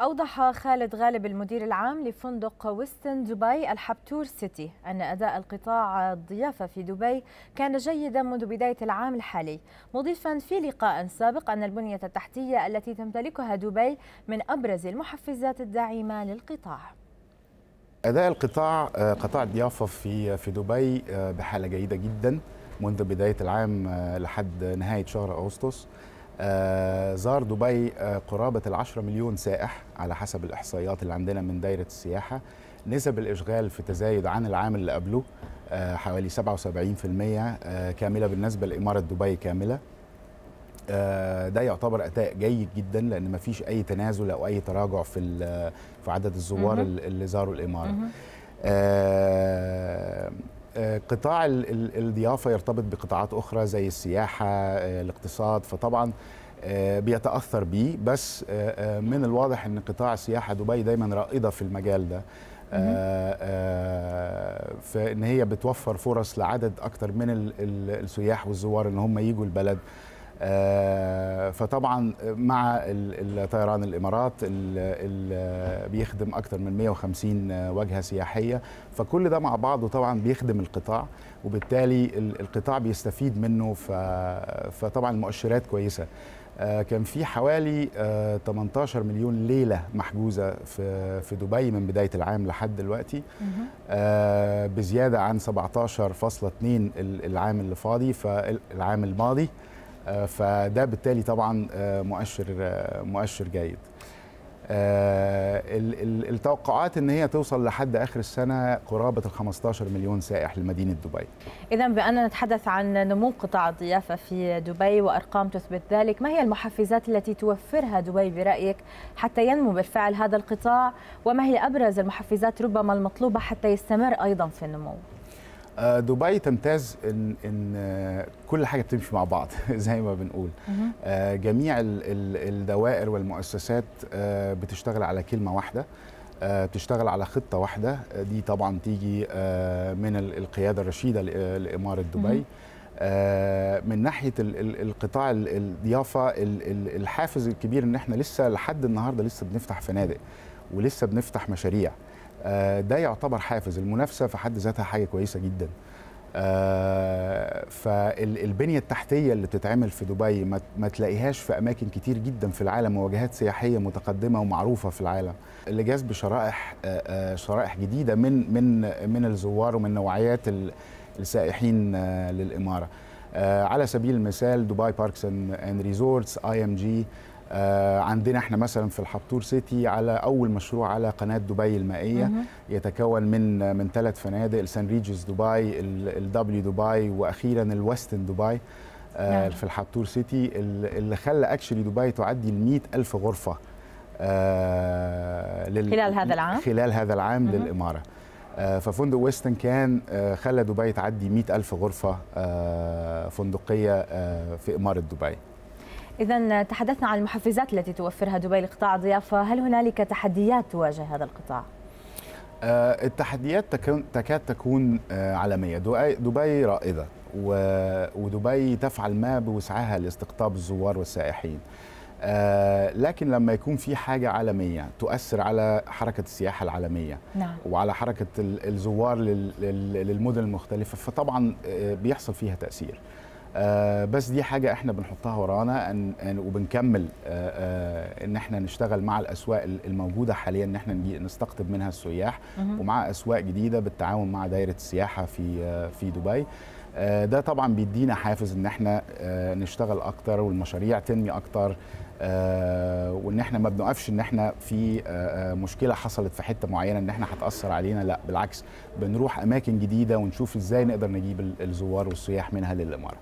أوضح خالد غالب المدير العام لفندق ويستن دبي الحبتور سيتي أن أداء القطاع الضيافة في دبي كان جيدا منذ بداية العام الحالي مضيفا في لقاء سابق أن البنية التحتية التي تمتلكها دبي من أبرز المحفزات الداعمة للقطاع. أداء القطاع قطاع الضيافة في في دبي بحالة جيدة جدا منذ بداية العام لحد نهاية شهر أغسطس. آه زار دبي آه قرابة العشرة مليون سائح على حسب الإحصائيات اللي عندنا من دايرة السياحة. نسب الإشغال في تزايد عن العام اللي قبله آه حوالي 77% كاملة بالنسبة لإمارة دبي كاملة. ده يعتبر أداء جيد جدا لأن ما فيش أي تنازل أو أي تراجع في في عدد الزوار اللي زاروا الإمارة. قطاع الضيافة يرتبط بقطاعات أخرى زي السياحة الاقتصاد فطبعا بيتأثر بيه. بس من الواضح إن قطاع السياحه دبي دايما رائدة في المجال ده. فإن هي بتوفر فرص لعدد أكتر من السياح والزوار إن هم يجوا البلد. آه فطبعا مع الطيران الإمارات اللي بيخدم أكثر من 150 وجهة سياحية فكل ده مع بعضه طبعا بيخدم القطاع وبالتالي القطاع بيستفيد منه فطبعا المؤشرات كويسة. آه كان في حوالي آه 18 مليون ليلة محجوزة في في دبي من بداية العام لحد دلوقتي. بزيادة عن 17.2 العام اللي فاضي فالعام الماضي فده بالتالي طبعا مؤشر مؤشر جيد التوقعات إن هي توصل لحد آخر السنة قرابة ال 15 مليون سائح لمدينة دبي. اذا باننا نتحدث عن نمو قطاع الضيافة في دبي وأرقام تثبت ذلك، ما هي المحفزات التي توفرها دبي برأيك حتى ينمو بالفعل هذا القطاع وما هي أبرز المحفزات ربما المطلوبة حتى يستمر أيضا في النمو؟ دبي تمتاز ان إن كل حاجة بتمشي مع بعض زي ما بنقول. جميع الدوائر والمؤسسات بتشتغل على كلمة واحدة بتشتغل على خطة واحدة. دي طبعا تيجي من القيادة الرشيدة لإمارة دبي. من ناحية القطاع الضيافة الحافز الكبير إن إحنا لسه لحد النهارده لسه بنفتح فنادق ولسه بنفتح مشاريع. ده يعتبر حافز. المنافسة في حد ذاتها حاجة كويسة جدا. فالبنية التحتية اللي بتتعمل في دبي ما تلاقيهاش في أماكن كتير جدا في العالم وواجهات سياحية متقدمة ومعروفة في العالم. اللي جذب شرائح شرائح جديدة من من من الزوار ومن نوعيات السائحين للإمارة. على سبيل المثال دبي Parks and Resorts IMG آه عندنا إحنا مثلا في الحبتور سيتي على أول مشروع على قناة دبي المائية. يتكون من من ثلاث فنادق ال St. Regis دبي ال W دبي وأخيرا ال Westin دبي آه نعم. في الحبتور سيتي اللي خلى actually دبي تعدي ال 100 ألف غرفة آه لل... خلال هذا العام خلال هذا العام مم. للإمارة آه ففندق ويستن كان آه خلى دبي تعدي 100 ألف غرفة آه فندقية في إمارة دبي إذا تحدثنا عن المحفزات التي توفرها دبي لقطاع الضيافة، هل هنالك تحديات تواجه هذا القطاع؟ آه التحديات تكاد تكون آه عالمية، دبي رائدة ودبي تفعل ما بوسعها لاستقطاب الزوار والسائحين. آه لكن لما يكون في حاجة عالمية تؤثر على حركة السياحة العالمية نعم. وعلى حركة الزوار للمدن المختلفة فطبعا بيحصل فيها تأثير بس دي حاجة إحنا بنحطها ورانا أن أن وبنكمل آه آه إن إحنا نشتغل مع الأسواق الموجودة حاليا إن إحنا نستقطب منها السياح ومع أسواق جديدة بالتعاون مع دائرة السياحة في في دبي. ده طبعا بيدينا حافز إن إحنا نشتغل أكتر والمشاريع تنمي أكتر وإن إحنا ما بنقفش إن إحنا في مشكلة حصلت في حتة معينة إن إحنا هتأثر علينا لا بالعكس بنروح أماكن جديدة ونشوف إزاي نقدر نجيب الزوار والسياح منها للإمارة.